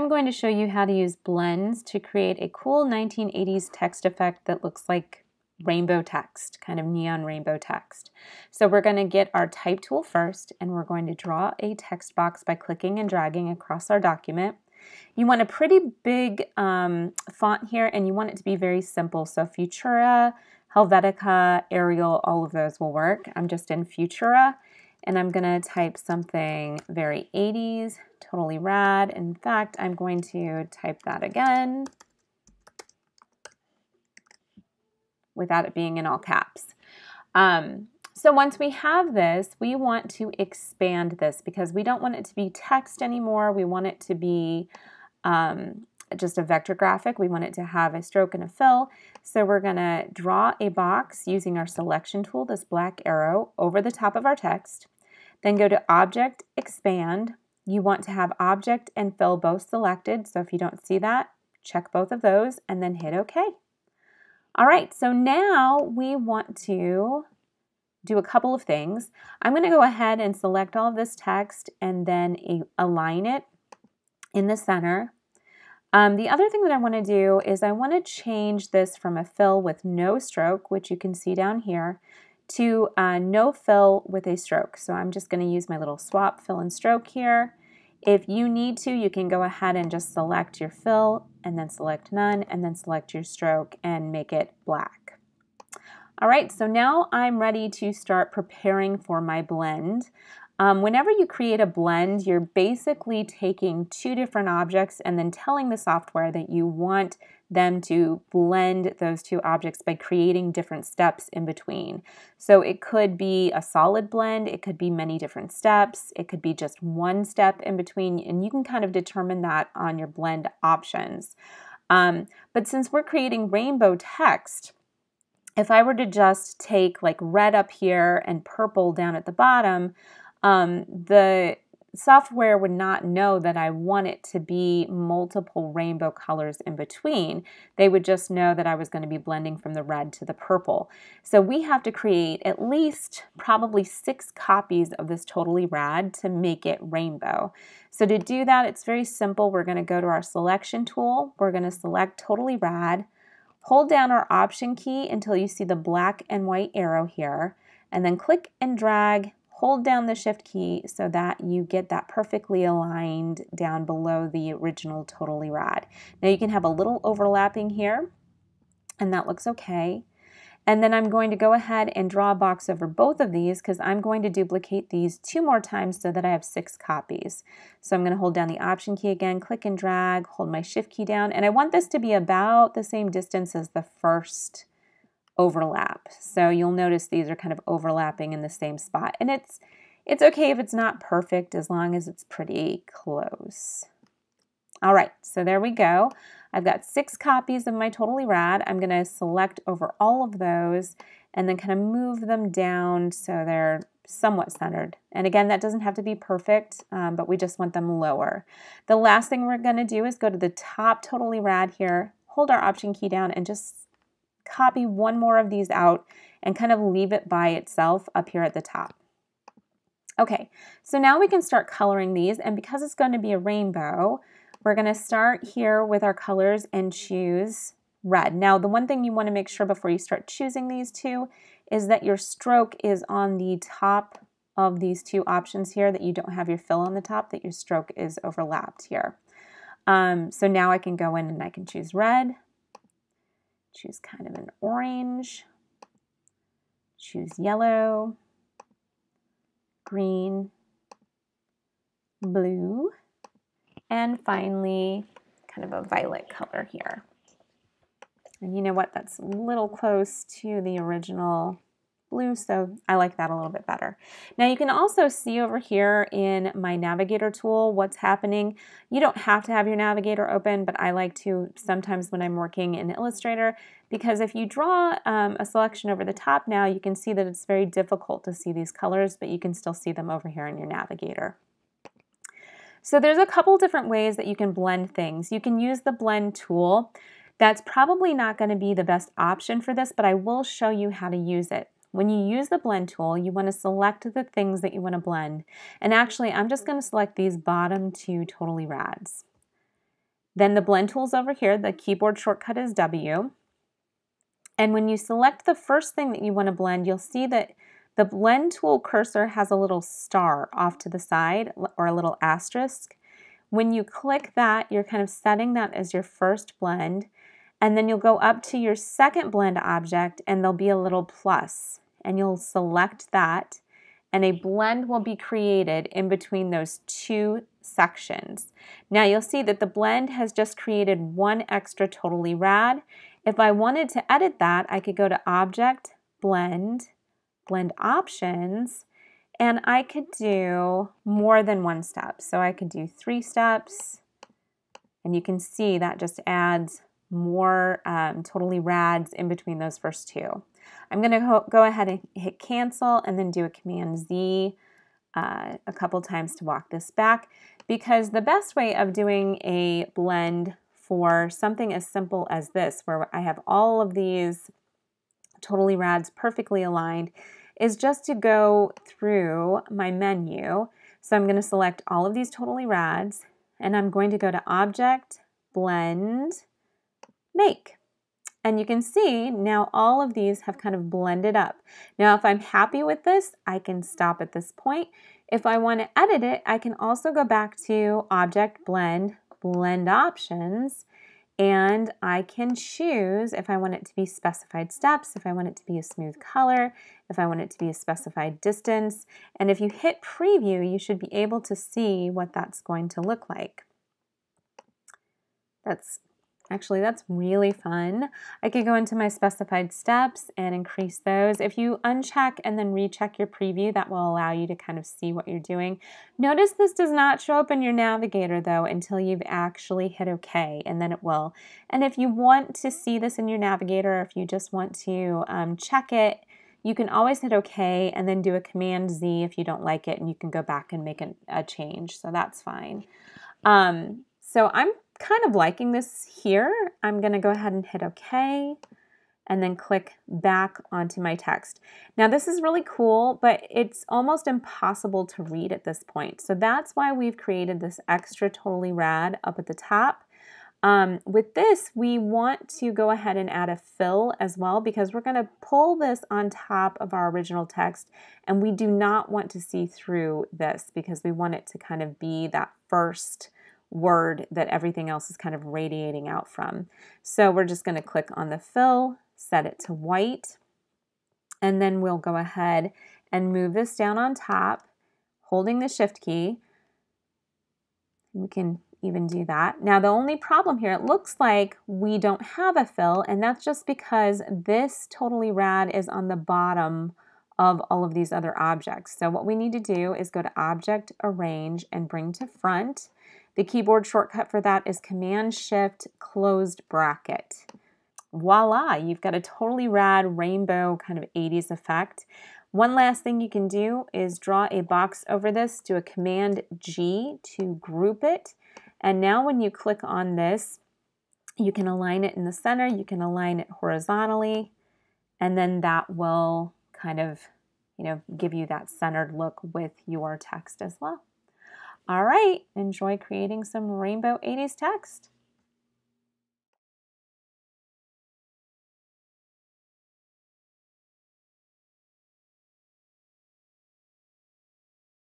I'm going to show you how to use blends to create a cool 1980s text effect that looks like rainbow text, kind of neon rainbow text. So we're going to get our type tool first and we're going to draw a text box by clicking and dragging across our document. You want a pretty big um, font here and you want it to be very simple. So Futura, Helvetica, Arial, all of those will work. I'm just in Futura and I'm to type something very 80s, totally rad. In fact, I'm going to type that again without it being in all caps. Um, so once we have this, we want to expand this because we don't want it to be text anymore. We want it to be um, just a vector graphic. We want it to have a stroke and a fill. So we're going to draw a box using our selection tool, this black arrow, over the top of our text. Then go to Object, Expand. You want to have Object and Fill both selected. So if you don't see that, check both of those and then hit OK. All right, so now we want to do a couple of things. I'm going to go ahead and select all of this text and then align it in the center. Um, the other thing that I want to do is I want to change this from a fill with no stroke, which you can see down here, to uh, no fill with a stroke. So I'm just going to use my little swap fill and stroke here. If you need to, you can go ahead and just select your fill and then select none and then select your stroke and make it black. All right, so now I'm ready to start preparing for my blend. Um, whenever you create a blend, you're basically taking two different objects and then telling the software that you want them to blend those two objects by creating different steps in between. So it could be a solid blend, it could be many different steps, it could be just one step in between, and you can kind of determine that on your blend options. Um, but since we're creating rainbow text, if I were to just take like red up here and purple down at the bottom, um, the software would not know that I want it to be multiple rainbow colors in between. They would just know that I was going to be blending from the red to the purple. So we have to create at least probably six copies of this Totally Rad to make it rainbow. So to do that, it's very simple. We're going to go to our selection tool. We're going to select Totally Rad. Hold down our Option key until you see the black and white arrow here, and then click and drag hold down the shift key so that you get that perfectly aligned down below the original totally rad. Now you can have a little overlapping here and that looks okay. And then I'm going to go ahead and draw a box over both of these because I'm going to duplicate these two more times so that I have six copies. So I'm going to hold down the Option key again, click and drag, hold my Shift key down, and I want this to be about the same distance as the first overlap. So you'll notice these are kind of overlapping in the same spot. And it's it's okay if it's not perfect as long as it's pretty close. All right, so there we go. I've got six copies of my Totally Rad. I'm going to select over all of those and then kind of move them down so they're somewhat centered. And again, that doesn't have to be perfect, um, but we just want them lower. The last thing we're going to do is go to the top Totally Rad here, hold our Option key down, and just copy one more of these out and kind of leave it by itself up here at the top. Okay, so now we can start coloring these and because it's going to be a rainbow, we're going to start here with our colors and choose red. Now the one thing you want to make sure before you start choosing these two is that your stroke is on the top of these two options here, that you don't have your fill on the top, that your stroke is overlapped here. Um, so now I can go in and I can choose red, choose kind of an orange, choose yellow, green, blue, and finally kind of a violet color here. And you know what, that's a little close to the original blue, so I like that a little bit better. Now you can also see over here in my navigator tool what's happening. You don't have to have your navigator open, but I like to sometimes when I'm working in Illustrator, because if you draw um, a selection over the top now, you can see that it's very difficult to see these colors, but you can still see them over here in your navigator. So there's a couple different ways that you can blend things. You can use the blend tool. That's probably not going to be the best option for this, but I will show you how to use it. When you use the blend tool, you want to select the things that you want to blend. And actually, I'm just going to select these bottom two totally rads. Then the blend tool's over here. The keyboard shortcut is W. And when you select the first thing that you want to blend, you'll see that the blend tool cursor has a little star off to the side or a little asterisk. When you click that, you're kind of setting that as your first blend. And then you'll go up to your second blend object and there'll be a little plus and you'll select that and a blend will be created in between those two sections. Now you'll see that the blend has just created one extra totally rad. If I wanted to edit that, I could go to Object, Blend, Blend Options, and I could do more than one step. So I could do three steps, and you can see that just adds more um, totally rads in between those first two. I'm going to go ahead and hit cancel and then do a Command Z uh, a couple times to walk this back because the best way of doing a blend for something as simple as this, where I have all of these totally rads perfectly aligned, is just to go through my menu. So I'm going to select all of these totally rads and I'm going to go to Object, Blend, Make. And you can see now all of these have kind of blended up. Now, if I'm happy with this, I can stop at this point. If I want to edit it, I can also go back to Object Blend, Blend Options, and I can choose if I want it to be specified steps, if I want it to be a smooth color, if I want it to be a specified distance. And if you hit preview, you should be able to see what that's going to look like. That's Actually, that's really fun. I could go into my specified steps and increase those. If you uncheck and then recheck your preview, that will allow you to kind of see what you're doing. Notice this does not show up in your navigator though until you've actually hit OK, and then it will. And if you want to see this in your navigator, if you just want to um, check it, you can always hit OK and then do a Command Z if you don't like it, and you can go back and make a, a change. So that's fine. Um, so I'm kind of liking this here. I'm going to go ahead and hit OK and then click back onto my text. Now this is really cool, but it's almost impossible to read at this point. So that's why we've created this extra totally rad up at the top. Um, with this, we want to go ahead and add a fill as well because we're going to pull this on top of our original text and we do not want to see through this because we want it to kind of be that first word that everything else is kind of radiating out from. So we're just going to click on the fill, set it to white, and then we'll go ahead and move this down on top, holding the shift key. We can even do that. Now the only problem here, it looks like we don't have a fill, and that's just because this totally rad is on the bottom of all of these other objects. So what we need to do is go to Object, Arrange, and Bring to Front. The keyboard shortcut for that is Command Shift closed bracket. Voila, you've got a totally rad rainbow kind of 80s effect. One last thing you can do is draw a box over this, do a Command G to group it. And now when you click on this, you can align it in the center, you can align it horizontally, and then that will kind of, you know, give you that centered look with your text as well. All right, enjoy creating some rainbow 80s text.